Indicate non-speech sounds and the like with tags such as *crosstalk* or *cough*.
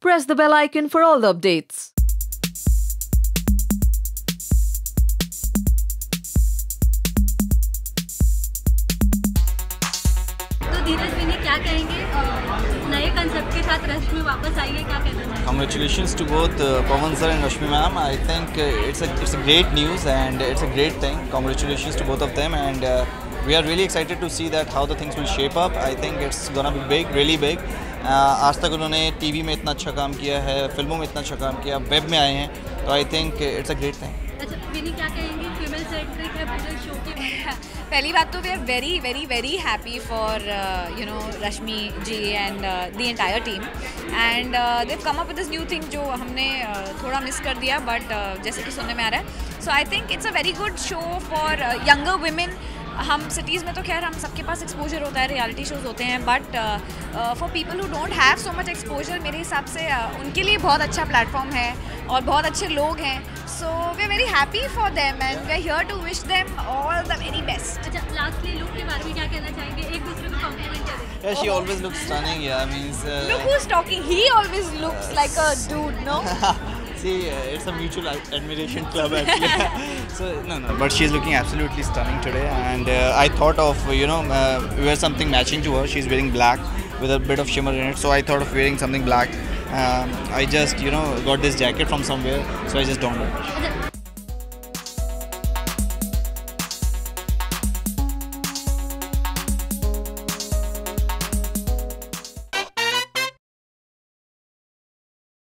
Press the bell icon for all the updates. Congratulations to both uh, Pawan sir and Rashmi ma'am. I think uh, it's a it's a great news and it's a great thing. Congratulations to both of them and. Uh, we are really excited to see that how the things will shape up. I think it's gonna be big, really big. Uh, आज तक उन्होंने TV में इतना अच्छा काम किया है फ़िल्मों में इतना अच्छा काम किया वेब में आए हैं तो I think it's a great thing अच्छा क्या कहेंगे? फीमेल सेंट्रिक है पूरे शो के *laughs* पहली बात तो we are very very very happy for you know Rashmi ji and the entire team and they come up with this new thing जो हमने uh, थोड़ा मिस कर दिया बट uh, जैसे कि सुनने में आ रहा है. So I think it's a very good show for younger women हम सिटीज़ में तो खैर हम सबके पास एक्सपोजर होता है रियलिटी शोज़ होते हैं but for people who don't have so much exposure मेरे हिसाब से uh, उनके लिए बहुत अच्छा प्लेटफॉर्म है और बहुत अच्छे लोग हैं so we are very happy for them and we are here to wish them all the very best अच्छा लास्टली लुक के बारे में क्या कहना चाहेंगे एक दूसरे को कॉम्प्लीमेंट करें Yeah, she always looks stunning. Yeah, means. Uh, Look who's talking. He always looks like a dude, no? *laughs* let's say uh, it's a mutual admiration club actually. *laughs* so no, no. But she's looking absolutely stunning today, and uh, I thought of you know uh, wear something matching to her. She's wearing black with a bit of shimmer in it, so I thought of wearing something black. Um, I just you know got this jacket from somewhere, so I just donned it.